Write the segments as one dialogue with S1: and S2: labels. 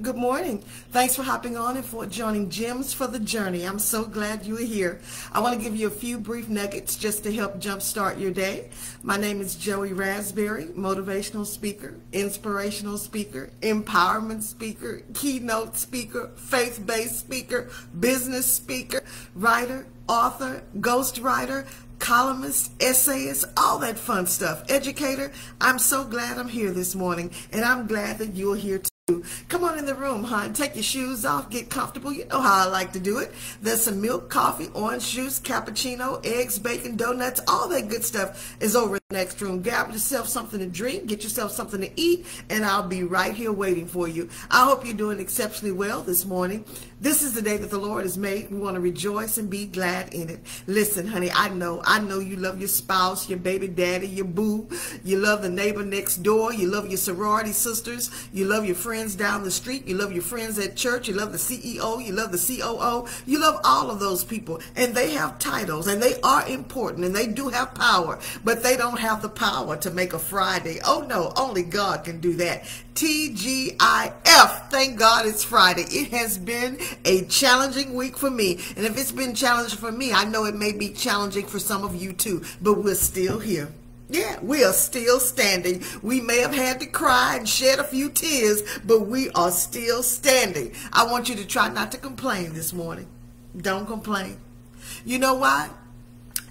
S1: Good morning. Thanks for hopping on and for joining Gems for the Journey. I'm so glad you are here. I want to give you a few brief nuggets just to help jumpstart your day. My name is Joie Rasberry, motivational speaker, inspirational speaker, empowerment speaker, keynote speaker, faith-based speaker, business speaker, writer, author, ghostwriter, columnist, essayist, all that fun stuff. Educator, I'm so glad I'm here this morning, and I'm glad that you're here too. Come on in the room, hon. Take your shoes off, get comfortable. You know how I like to do it. There's some milk, coffee, orange juice, cappuccino, eggs, bacon, donuts, all that good stuff is over in the next room. Grab yourself something to drink, get yourself something to eat, and I'll be right here waiting for you. I hope you're doing exceptionally well this morning. This is the day that the Lord has made. We want to rejoice and be glad in it. Listen, honey, I know, I know you love your spouse, your baby daddy, your boo. You love the neighbor next door. You love your sorority sisters. You love your friends down the street. You love your friends at church. You love the CEO. You love the COO. You love all of those people. And they have titles and they are important and they do have power, but they don't have the power to make a Friday. Oh no, only God can do that. TGIF. Thank God it's Friday. It has been a challenging week for me. And if it's been challenging for me, I know it may be challenging for some of you too, but we're still here. Yeah, we are still standing. We may have had to cry and shed a few tears, but we are still standing. I want you to try not to complain this morning. Don't complain. You know why?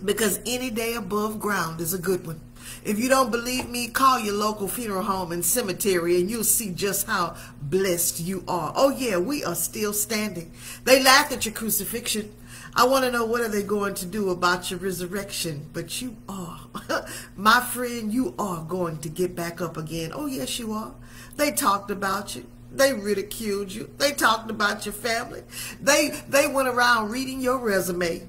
S1: Because any day above ground is a good one. If you don't believe me, call your local funeral home and cemetery and you'll see just how blessed you are. Oh yeah, we are still standing. They laughed at your crucifixion. I want to know what are they going to do about your resurrection, but you are. My friend, you are going to get back up again. Oh yes, you are. They talked about you. They ridiculed you. They talked about your family. They they went around reading your resume.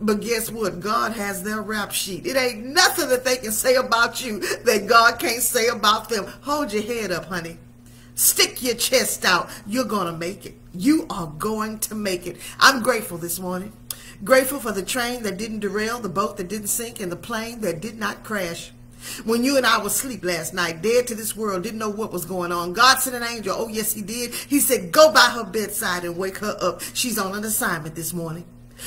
S1: But guess what? God has their rap sheet. It ain't nothing that they can say about you that God can't say about them. Hold your head up, honey. Stick your chest out. You're going to make it. You are going to make it. I'm grateful this morning. Grateful for the train that didn't derail, the boat that didn't sink, and the plane that did not crash. When you and I were asleep last night, dead to this world, didn't know what was going on. God sent an angel. Oh, yes, he did. He said, go by her bedside and wake her up. She's on an assignment this morning.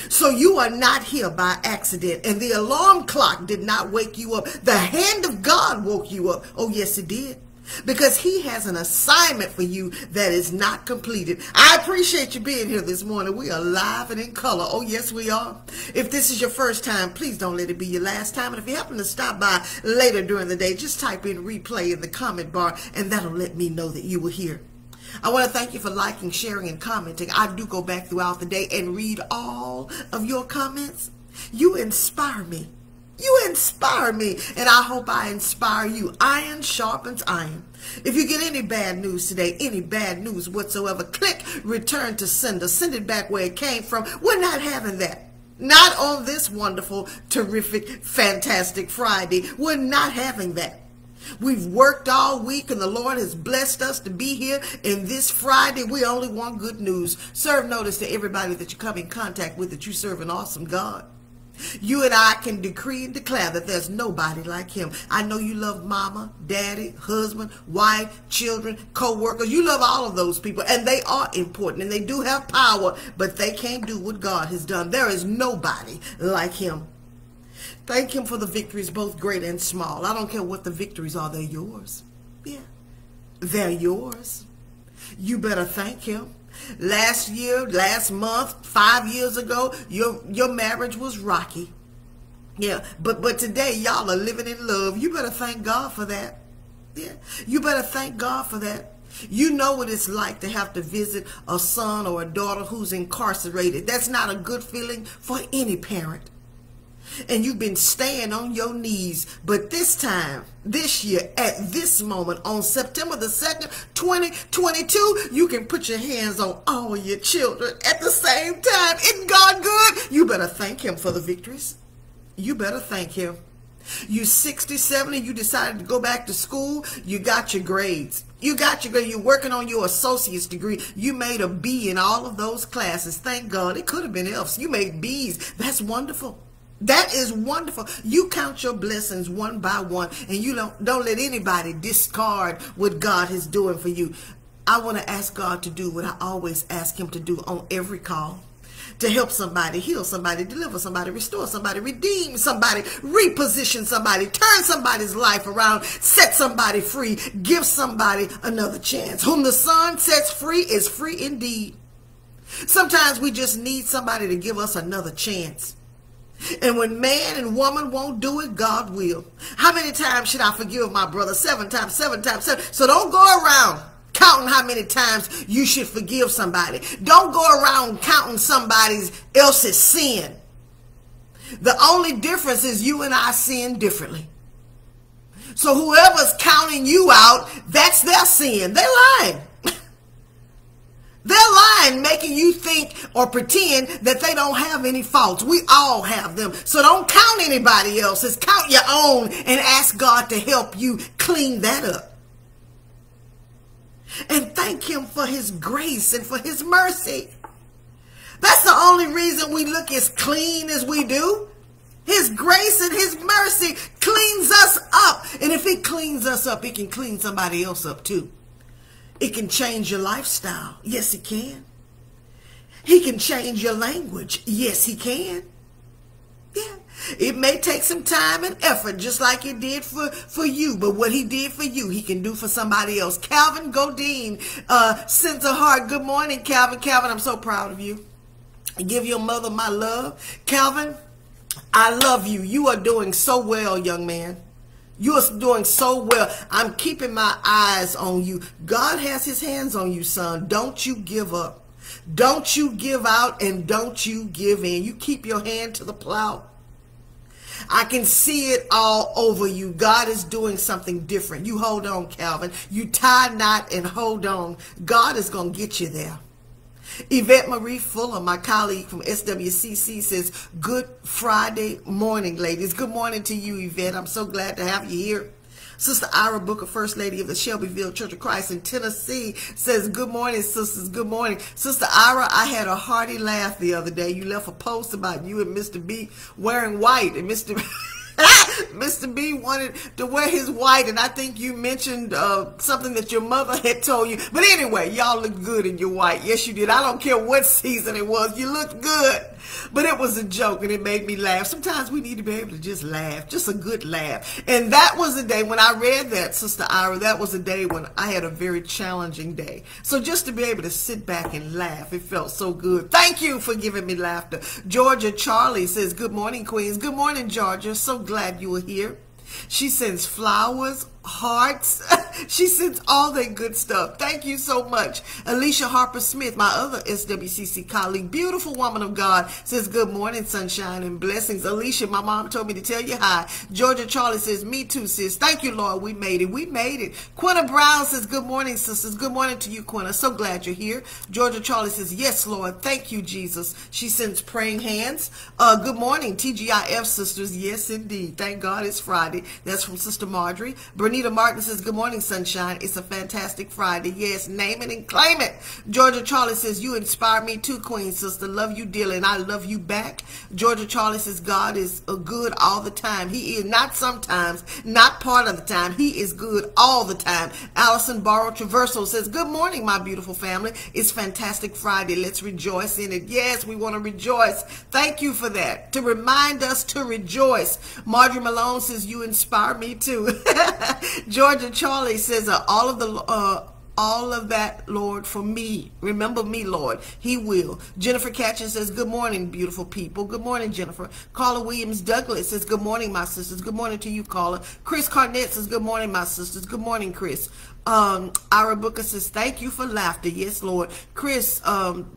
S1: So you are not here by accident. And the alarm clock did not wake you up. The hand of God woke you up. Oh, yes, it did. Because he has an assignment for you that is not completed. I appreciate you being here this morning. We are live and in color. Oh, yes, we are. If this is your first time, please don't let it be your last time. And if you happen to stop by later during the day, just type in replay in the comment bar and that'll let me know that you were here. I want to thank you for liking, sharing, and commenting. I do go back throughout the day and read all of your comments. You inspire me. You inspire me, and I hope I inspire you. Iron sharpens iron. If you get any bad news today, any bad news whatsoever, click return to sender. Send it back where it came from. We're not having that. Not on this wonderful, terrific, fantastic Friday. We're not having that. We've worked all week and the Lord has blessed us to be here. And this Friday, we only want good news. Serve notice to everybody that you come in contact with that you serve an awesome God. You and I can decree and declare that there's nobody like him. I know you love mama, daddy, husband, wife, children, co-workers. You love all of those people and they are important and they do have power, but they can't do what God has done. There is nobody like him. Thank him for the victories, both great and small. I don't care what the victories are, they're yours. Yeah, they're yours. You better thank him. Last year, last month, five years ago, your your marriage was rocky. Yeah, but but today y'all are living in love. You better thank God for that. Yeah, you better thank God for that. You know what it's like to have to visit a son or a daughter who's incarcerated. That's not a good feeling for any parent and you've been staying on your knees. But this time, this year, at this moment, on September the 2nd, 2022, you can put your hands on all your children at the same time. Isn't God good? You better thank him for the victories. You better thank him. You 60, 70, you decided to go back to school, you got your grades. You got your grade. You're working on your associate's degree. You made a B in all of those classes. Thank God. It could have been F's. You made B's. That's wonderful. That is wonderful. You count your blessings one by one and you don't don't let anybody discard what God is doing for you. I want to ask God to do what I always ask Him to do on every call to help somebody, heal somebody, deliver somebody, restore somebody, redeem somebody, reposition somebody, turn somebody's life around, set somebody free, give somebody another chance. Whom the Son sets free is free indeed. Sometimes we just need somebody to give us another chance. And when man and woman won't do it, God will. How many times should I forgive my brother? Seven times, seven times, seven. So don't go around counting how many times you should forgive somebody. Don't go around counting somebody else's sin. The only difference is you and I sin differently. So whoever's counting you out, that's their sin. They're lying. They're making you think or pretend that they don't have any faults. We all have them. So don't count anybody else's. Count your own and ask God to help you clean that up and thank him for his grace and for his mercy. That's the only reason we look as clean as we do. His grace and his mercy cleans us up. And if he cleans us up, he can clean somebody else up too. It can change your lifestyle. Yes, it can. He can change your language. Yes, he can. Yeah. It may take some time and effort, just like it did for, for you. But what he did for you, he can do for somebody else. Calvin Godin uh, sends a heart. Good morning, Calvin. Calvin, I'm so proud of you. I give your mother my love. Calvin, I love you. You are doing so well, young man. You are doing so well. I'm keeping my eyes on you. God has his hands on you, son. Don't you give up. Don't you give out and don't you give in. You keep your hand to the plow. I can see it all over you. God is doing something different. You hold on, Calvin. You tie knot and hold on. God is going to get you there. Yvette Marie Fuller, my colleague from SWCC, says, Good Friday morning, ladies. Good morning to you, Yvette. I'm so glad to have you here. Sister Ira Booker, First Lady of the Shelbyville Church of Christ in Tennessee, says, Good morning, sisters. Good morning. Sister Ira, I had a hearty laugh the other day. You left a post about you and Mr. B wearing white, and Mr. Mr. B wanted to wear his white, and I think you mentioned uh, something that your mother had told you. But anyway, y'all look good in your white. Yes, you did. I don't care what season it was. You looked good. But it was a joke and it made me laugh. Sometimes we need to be able to just laugh, just a good laugh. And that was the day when I read that, Sister Ira, that was a day when I had a very challenging day. So just to be able to sit back and laugh, it felt so good. Thank you for giving me laughter. Georgia Charlie says, Good morning, Queens. Good morning, Georgia. So glad you were here. She sends flowers, hearts. she sends all that good stuff. Thank you so much. Alicia Harper Smith, my other SWCC colleague, beautiful woman of God, says good morning, sunshine and blessings. Alicia, my mom told me to tell you hi. Georgia Charlie says, me too, sis. Thank you, Lord. We made it. We made it. Quinta Brown says, good morning, sisters. Good morning to you, Quinta. So glad you're here. Georgia Charlie says, yes, Lord. Thank you, Jesus. She sends praying hands. Uh, good morning, TGIF sisters. Yes, indeed. Thank God it's Friday. That's from Sister Marjorie. Bernita Martin says, Good morning, sunshine. It's a fantastic Friday. Yes, name it and claim it. Georgia Charlie says, You inspire me too, Queen Sister. Love you dearly, and I love you back. Georgia Charlie says, God is uh, good all the time. He is not sometimes, not part of the time. He is good all the time. Allison Barrow Traversal says, Good morning, my beautiful family. It's fantastic Friday. Let's rejoice in it. Yes, we want to rejoice. Thank you for that. To remind us to rejoice. Marjorie Malone says, You inspire me too. Georgia Charlie says, uh, all of the uh, all of that, Lord, for me. Remember me, Lord. He will. Jennifer Catchin says, Good morning, beautiful people. Good morning, Jennifer. Carla Williams Douglas says, Good morning, my sisters. Good morning to you, Carla. Chris Carnett says, Good morning, my sisters. Good morning, Chris. Um, Ira Booker says, Thank you for laughter. Yes, Lord. Chris, um,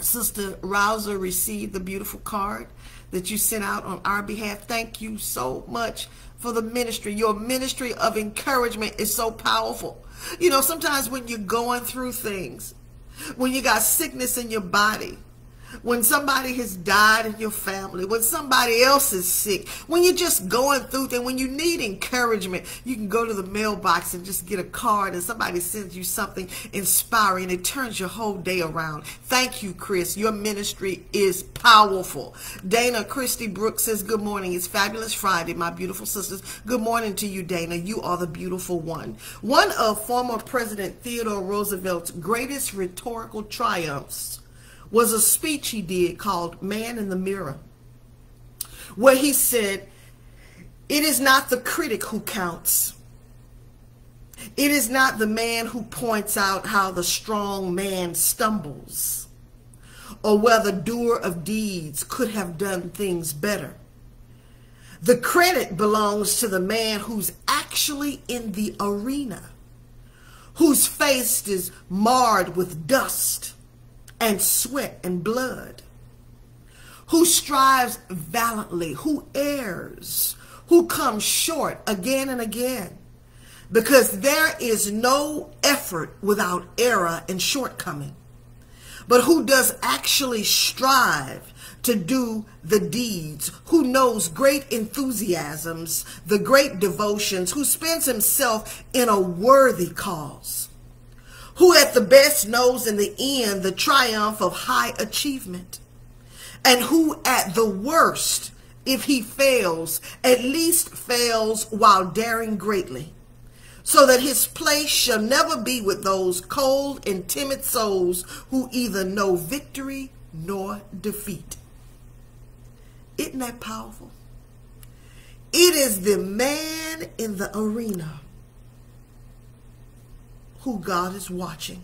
S1: Sister Rouser received the beautiful card that you sent out on our behalf. Thank you so much for the ministry. Your ministry of encouragement is so powerful. You know, sometimes when you're going through things, when you got sickness in your body, when somebody has died in your family, when somebody else is sick, when you're just going through things, when you need encouragement, you can go to the mailbox and just get a card and somebody sends you something inspiring. It turns your whole day around. Thank you, Chris. Your ministry is powerful. Dana Christie Brooks says, Good morning. It's Fabulous Friday, my beautiful sisters. Good morning to you, Dana. You are the beautiful one. One of former President Theodore Roosevelt's greatest rhetorical triumphs was a speech he did called Man in the Mirror, where he said, It is not the critic who counts. It is not the man who points out how the strong man stumbles or where the doer of deeds could have done things better. The credit belongs to the man who's actually in the arena, whose face is marred with dust and sweat and blood, who strives valiantly, who errs, who comes short again and again, because there is no effort without error and shortcoming, but who does actually strive to do the deeds, who knows great enthusiasms, the great devotions, who spends himself in a worthy cause who at the best knows in the end the triumph of high achievement, and who at the worst, if he fails, at least fails while daring greatly, so that his place shall never be with those cold and timid souls who either know victory nor defeat. Isn't that powerful? It is the man in the arena who God is watching.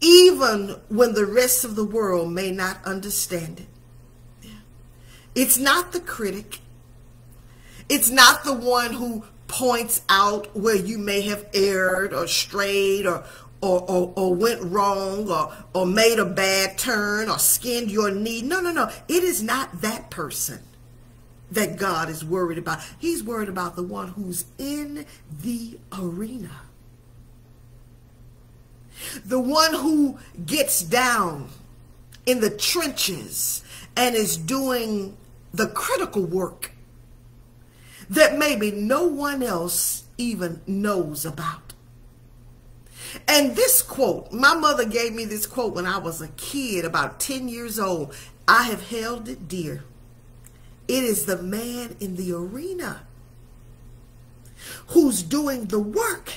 S1: Even when the rest of the world may not understand it. It's not the critic. It's not the one who points out where you may have erred or strayed or, or, or, or, went wrong or, or made a bad turn or skinned your knee. No, no, no. It is not that person that God is worried about. He's worried about the one who's in the arena. The one who gets down in the trenches and is doing the critical work that maybe no one else even knows about. And this quote, my mother gave me this quote when I was a kid, about 10 years old. I have held it dear. It is the man in the arena who's doing the work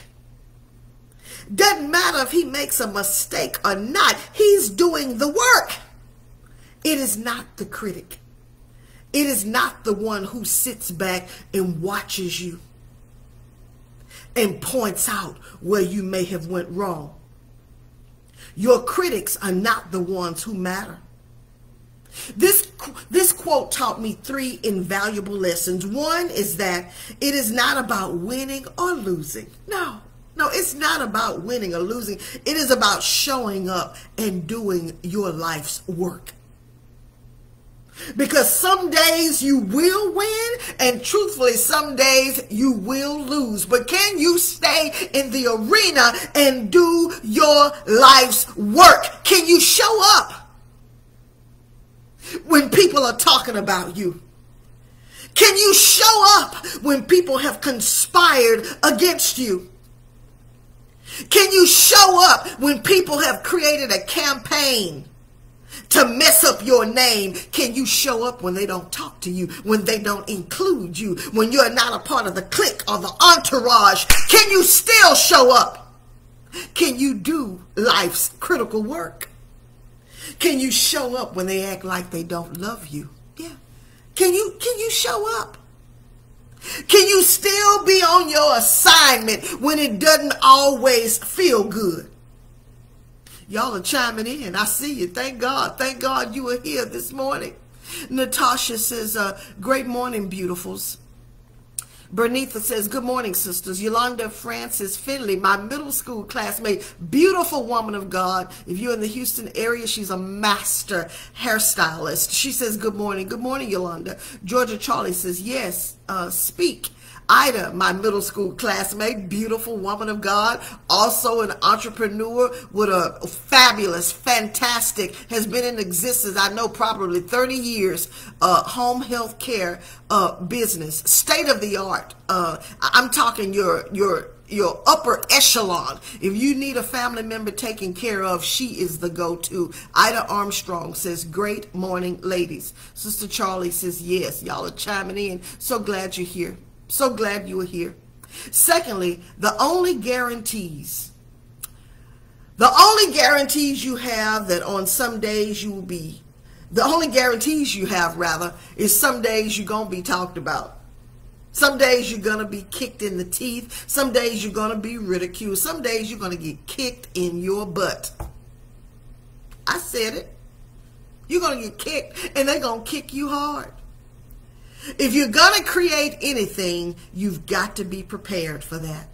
S1: doesn't matter if he makes a mistake or not. He's doing the work. It is not the critic. It is not the one who sits back and watches you and points out where you may have went wrong. Your critics are not the ones who matter. This, this quote taught me three invaluable lessons. One is that it is not about winning or losing. No. No, it's not about winning or losing. It is about showing up and doing your life's work. Because some days you will win, and truthfully, some days you will lose. But can you stay in the arena and do your life's work? Can you show up when people are talking about you? Can you show up when people have conspired against you? Can you show up when people have created a campaign to mess up your name? Can you show up when they don't talk to you, when they don't include you, when you're not a part of the clique or the entourage? Can you still show up? Can you do life's critical work? Can you show up when they act like they don't love you? Yeah. Can you can you show up? Can you still be on your assignment when it doesn't always feel good? Y'all are chiming in. I see you. Thank God. Thank God you are here this morning. Natasha says, uh, great morning, beautifuls. Bernitha says, Good morning, sisters. Yolanda Francis Finley, my middle school classmate, beautiful woman of God. If you're in the Houston area, she's a master hairstylist. She says, Good morning. Good morning, Yolanda. Georgia Charlie says, Yes, uh, speak. Ida, my middle school classmate, beautiful woman of God, also an entrepreneur with a fabulous, fantastic, has been in existence, I know probably 30 years, uh, home health care uh, business, state of the art. Uh, I'm talking your, your, your upper echelon. If you need a family member taken care of, she is the go-to. Ida Armstrong says, great morning, ladies. Sister Charlie says, yes, y'all are chiming in. So glad you're here. So glad you are here. Secondly, the only guarantees, the only guarantees you have that on some days you will be, the only guarantees you have rather, is some days you're going to be talked about. Some days you're going to be kicked in the teeth. Some days you're going to be ridiculed. Some days you're going to get kicked in your butt. I said it. You're going to get kicked and they're going to kick you hard. If you're going to create anything, you've got to be prepared for that.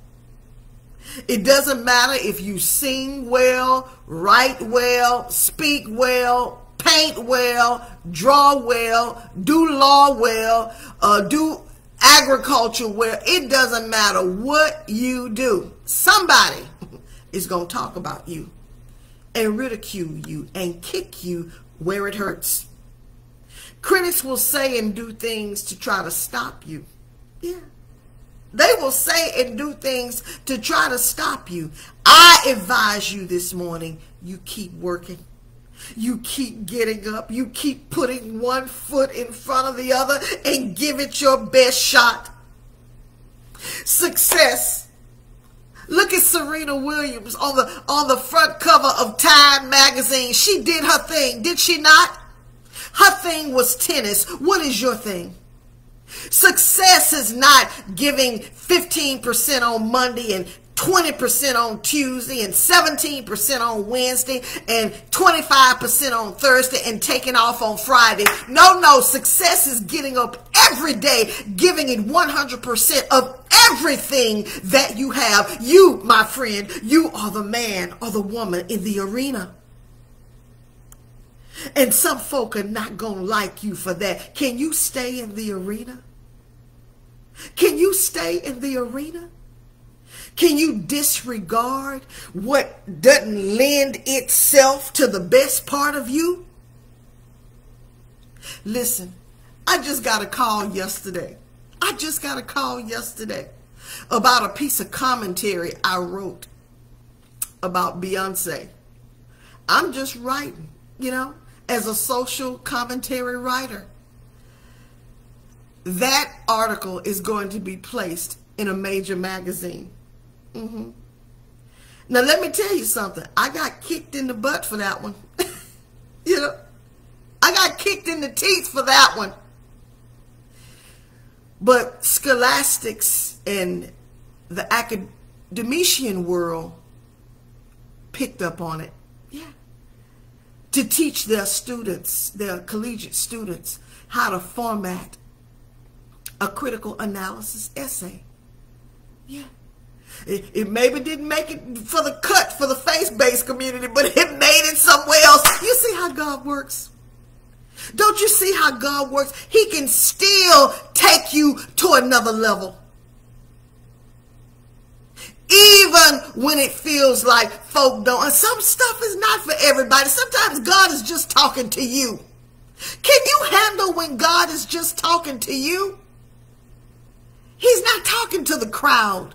S1: It doesn't matter if you sing well, write well, speak well, paint well, draw well, do law well, uh, do agriculture well. it doesn't matter what you do. Somebody is going to talk about you and ridicule you and kick you where it hurts. Critics will say and do things to try to stop you. Yeah. They will say and do things to try to stop you. I advise you this morning, you keep working. You keep getting up. You keep putting one foot in front of the other and give it your best shot. Success. Look at Serena Williams on the on the front cover of Time magazine. She did her thing, did she not? Her thing was tennis. What is your thing? Success is not giving 15% on Monday and 20% on Tuesday and 17% on Wednesday and 25% on Thursday and taking off on Friday. No, no, success is getting up every day, giving it 100% of everything that you have. You, my friend, you are the man or the woman in the arena. And some folk are not going to like you for that. Can you stay in the arena? Can you stay in the arena? Can you disregard what doesn't lend itself to the best part of you? Listen, I just got a call yesterday. I just got a call yesterday about a piece of commentary I wrote about Beyonce. I'm just writing, you know, as a social commentary writer. That article is going to be placed in a major magazine. Mm-hmm. Now let me tell you something. I got kicked in the butt for that one. you know, I got kicked in the teeth for that one. But scholastics and the academician world picked up on it. Yeah. To teach their students, their collegiate students, how to format a critical analysis essay. Yeah. It, it, maybe didn't make it for the cut for the faith-based community, but it made it somewhere else. You see how God works? Don't you see how God works? He can still take you to another level. Even when it feels like folk don't. And some stuff is not for everybody. Sometimes God is just talking to you. Can you handle when God is just talking to you? He's not talking to the crowd.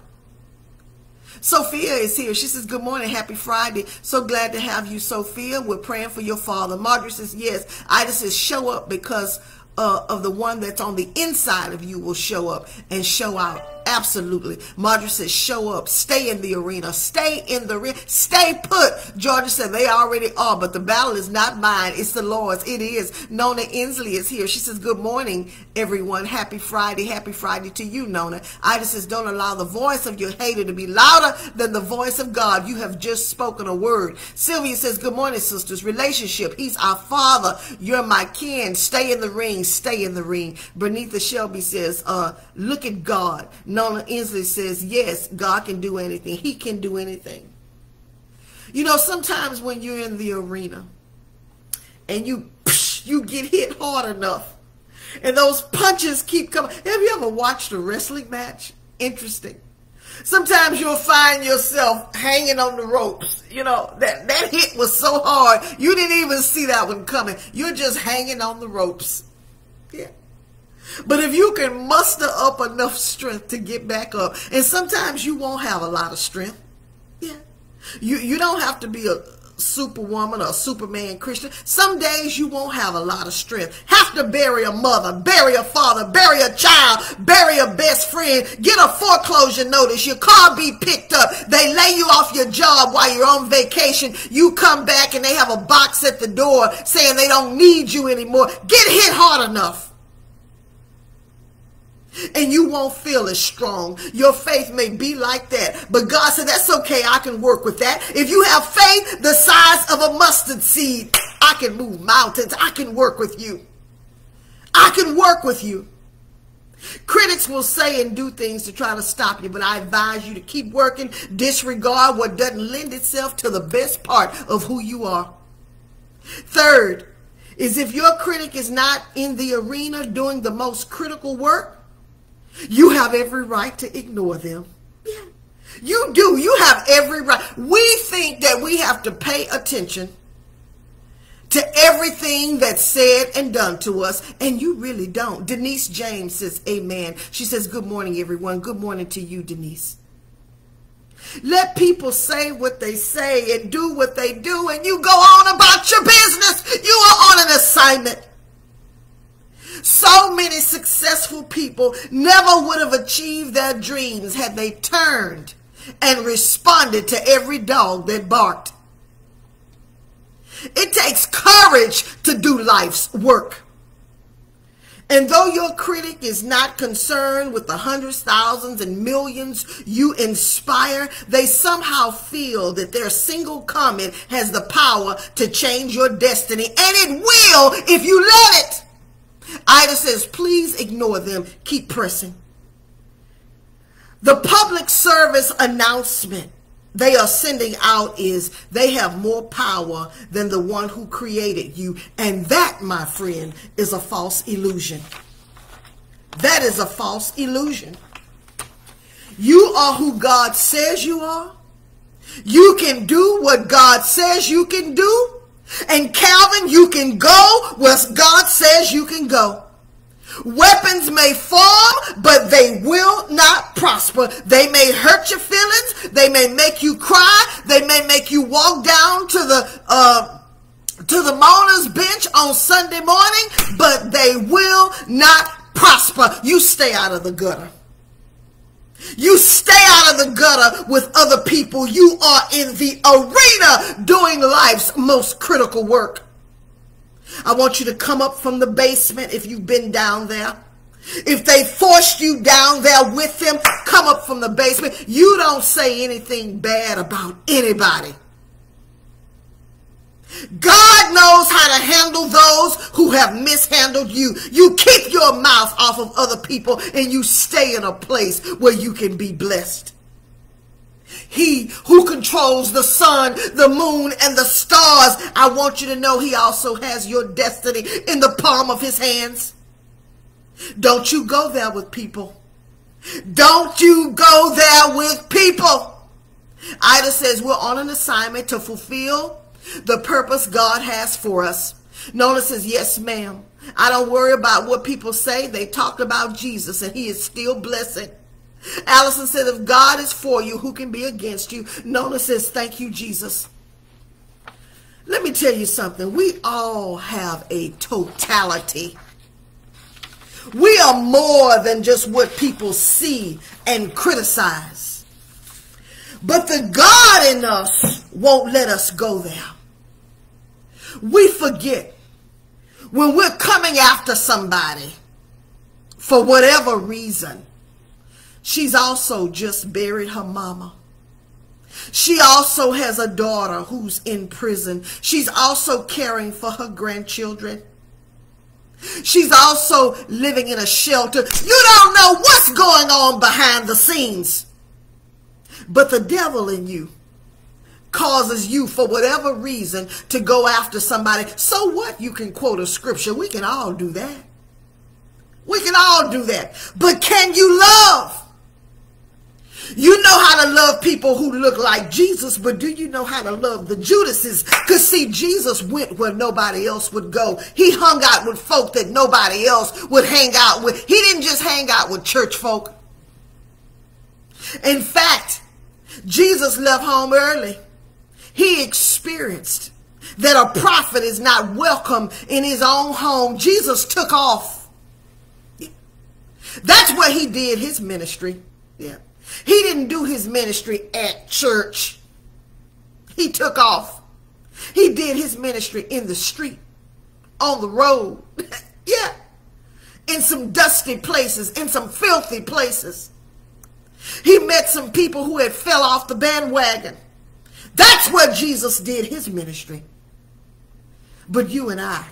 S1: Sophia is here. She says, good morning. Happy Friday. So glad to have you, Sophia. We're praying for your father. Margaret says, yes. Ida says, show up because uh, of the one that's on the inside of you will show up and show out. Absolutely. Marjorie says, show up, stay in the arena, stay in the ring, stay put. Georgia said, they already are, but the battle is not mine, it's the Lord's. It is. Nona Inslee is here. She says, good morning, everyone. Happy Friday. Happy Friday to you, Nona. Ida says, don't allow the voice of your hater to be louder than the voice of God. You have just spoken a word. Sylvia says, good morning, sisters. Relationship. He's our father. You're my kin. Stay in the ring. Stay in the ring. Benita Shelby says, uh, look at God. Nona Inslee says, yes, God can do anything. He can do anything. You know, sometimes when you're in the arena and you you get hit hard enough and those punches keep coming. Have you ever watched a wrestling match? Interesting. Sometimes you'll find yourself hanging on the ropes. You know, that, that hit was so hard, you didn't even see that one coming. You're just hanging on the ropes. Yeah. But if you can muster up enough strength to get back up, and sometimes you won't have a lot of strength. Yeah. You, you don't have to be a, superwoman or superman Christian, some days you won't have a lot of strength. Have to bury a mother, bury a father, bury a child, bury a best friend, get a foreclosure notice, your car be picked up, they lay you off your job while you're on vacation, you come back and they have a box at the door saying they don't need you anymore. Get hit hard enough and you won't feel as strong. Your faith may be like that. But God said, that's okay. I can work with that. If you have faith the size of a mustard seed, I can move mountains. I can work with you. I can work with you. Critics will say and do things to try to stop you, but I advise you to keep working. Disregard what doesn't lend itself to the best part of who you are. Third, is if your critic is not in the arena doing the most critical work, you have every right to ignore them. Yeah. You do. You have every right. We think that we have to pay attention to everything that's said and done to us, and you really don't. Denise James says, Amen. She says, Good morning, everyone. Good morning to you, Denise. Let people say what they say and do what they do, and you go on about your business. You are on an assignment. So many successful people never would have achieved their dreams had they turned and responded to every dog that barked. It takes courage to do life's work. And though your critic is not concerned with the hundreds, thousands, and millions you inspire, they somehow feel that their single comment has the power to change your destiny. And it will if you let it. Ida says, please ignore them. Keep pressing. The public service announcement they are sending out is they have more power than the one who created you. And that, my friend, is a false illusion. That is a false illusion. You are who God says you are. You can do what God says you can do. And Calvin, you can go where God says you can go. Weapons may form, but they will not prosper. They may hurt your feelings. They may make you cry. They may make you walk down to the uh, to the mourner's bench on Sunday morning, but they will not prosper. You stay out of the gutter. You stay out the gutter with other people. You are in the arena doing life's most critical work. I want you to come up from the basement if you've been down there. If they forced you down there with them, come up from the basement. You don't say anything bad about anybody. God knows how to handle those who have mishandled you. You keep your mouth off of other people and you stay in a place where you can be blessed. He who controls the sun, the moon, and the stars, I want you to know he also has your destiny in the palm of his hands. Don't you go there with people. Don't you go there with people. Ida says we're on an assignment to fulfill the purpose God has for us. Nona says, yes, ma'am. I don't worry about what people say. They talked about Jesus and he is still blessing. Allison said, if God is for you, who can be against you? Nona says, thank you, Jesus. Let me tell you something. We all have a totality. We are more than just what people see and criticize. But the God in us won't let us go there. We forget when we're coming after somebody for whatever reason, she's also just buried her mama. She also has a daughter who's in prison. She's also caring for her grandchildren. She's also living in a shelter. You don't know what's going on behind the scenes. But the devil in you causes you for whatever reason to go after somebody. So what? You can quote a scripture. We can all do that. We can all do that. But can you love? You know how to love people who look like Jesus, but do you know how to love the Judases? Because see, Jesus went where nobody else would go. He hung out with folk that nobody else would hang out with. He didn't just hang out with church folk. In fact, Jesus left home early. He experienced that a prophet is not welcome in his own home. Jesus took off. That's where he did his ministry. Yeah. He didn't do his ministry at church. He took off. He did his ministry in the street, on the road. yeah. In some dusty places, in some filthy places. He met some people who had fell off the bandwagon. That's where Jesus did his ministry. But you and I,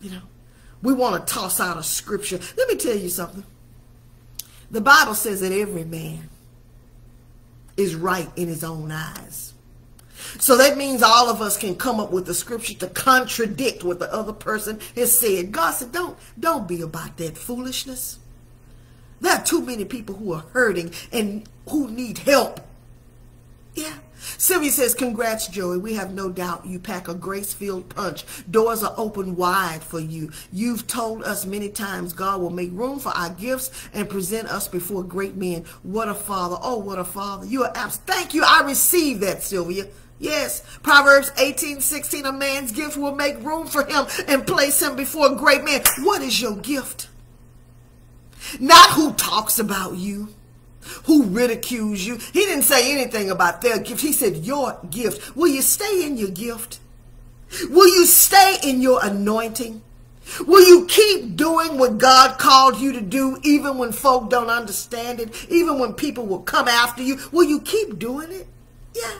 S1: you know, we want to toss out a scripture. Let me tell you something. The Bible says that every man is right in his own eyes. So that means all of us can come up with the scripture to contradict what the other person has said. God said, don't, don't be about that foolishness. There are too many people who are hurting and who need help. Yeah. Sylvia says, Congrats, Joie. We have no doubt you pack a grace filled punch. Doors are open wide for you. You've told us many times God will make room for our gifts and present us before great men. What a father. Oh, what a father. You are abs. Thank you. I received that, Sylvia. Yes, Proverbs 18, 16, a man's gift will make room for him and place him before great man. What is your gift? Not who talks about you who ridicules you. He didn't say anything about their gift. He said, Your gift. Will you stay in your gift? Will you stay in your anointing? Will you keep doing what God called you to do even when folk don't understand it? Even when people will come after you? Will you keep doing it? Yeah.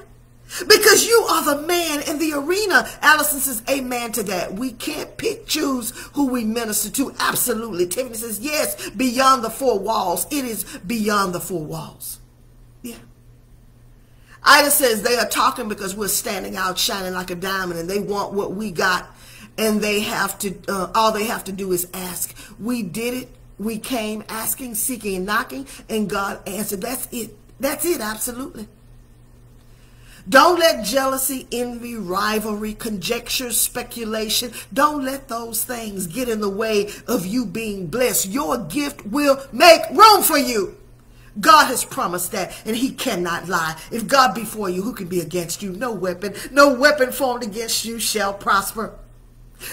S1: Because you are the man in the arena. Allison says, amen to that. We can't pick, choose who we minister to. Absolutely. Tiffany says, yes, beyond the four walls. It is beyond the four walls. Yeah. Ida says they are talking because we're standing out shining like a diamond and they want what we got and they have to, uh, all they have to do is ask. We did it. We came asking, seeking, and knocking and God answered. That's it. That's it. Absolutely. Don't let jealousy, envy, rivalry, conjecture, speculation, don't let those things get in the way of you being blessed. Your gift will make room for you. God has promised that, and he cannot lie. If God be for you, who can be against you? No weapon, no weapon formed against you shall prosper.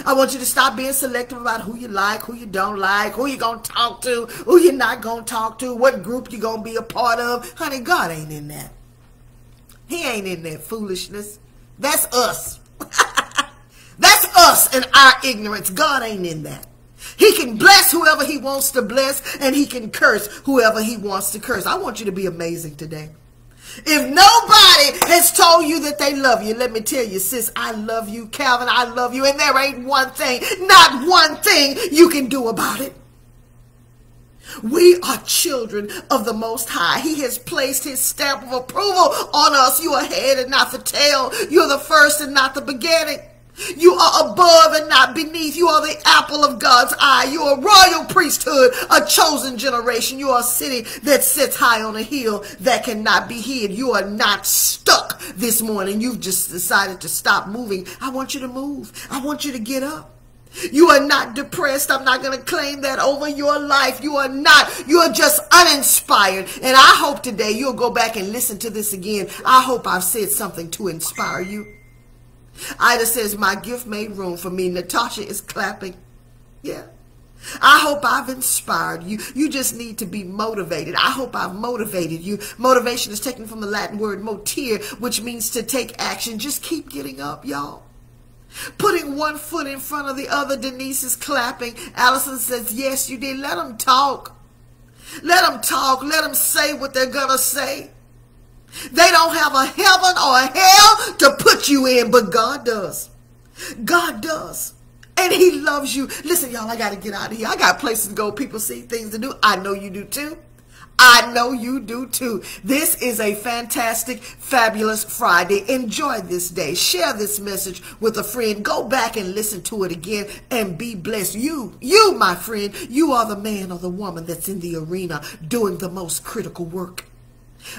S1: I want you to stop being selective about who you like, who you don't like, who you're going to talk to, who you're not going to talk to, what group you're going to be a part of. Honey, God ain't in that. He ain't in that foolishness. That's us. That's us and our ignorance. God ain't in that. He can bless whoever he wants to bless and he can curse whoever he wants to curse. I want you to be amazing today. If nobody has told you that they love you, let me tell you, sis, I love you. Calvin, I love you. And there ain't one thing, not one thing you can do about it. We are children of the Most High. He has placed his stamp of approval on us. You are head and not the tail. You're the first and not the beginning. You are above and not beneath. You are the apple of God's eye. You are royal priesthood, a chosen generation. You are a city that sits high on a hill that cannot be hid. You are not stuck this morning. You've just decided to stop moving. I want you to move. I want you to get up. You are not depressed. I'm not going to claim that over your life. You are not. You are just uninspired. And I hope today you'll go back and listen to this again. I hope I've said something to inspire you. Ida says, my gift made room for me. Natasha is clapping. Yeah. I hope I've inspired you. You just need to be motivated. I hope I've motivated you. Motivation is taken from the Latin word motere, which means to take action. Just keep getting up, y'all. Putting one foot in front of the other. Denise is clapping. Allison says, yes, you did. Let them talk. Let them talk. Let them say what they're going to say. They don't have a heaven or a hell to put you in, but God does. God does. And he loves you. Listen, y'all, I got to get out of here. I got places to go. People see things to do. I know you do too. I know you do too. This is a fantastic, fabulous Friday. Enjoy this day. Share this message with a friend. Go back and listen to it again and be blessed. You, you, my friend, you are the man or the woman that's in the arena doing the most critical work.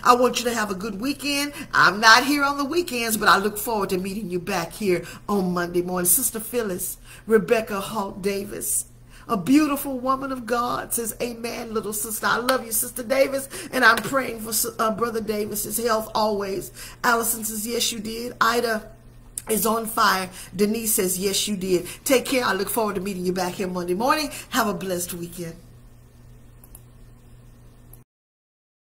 S1: I want you to have a good weekend. I'm not here on the weekends, but I look forward to meeting you back here on Monday morning. Sister Phyllis, Rebecca Hall Davis, a beautiful woman of God says, Amen, little sister. I love you, Sister Davis, and I'm praying for uh, Brother Davis's health always. Allison says, Yes, you did. Ida, is on fire. Denise says, yes, you did. Take care. I look forward to meeting you back here Monday morning. Have a blessed weekend.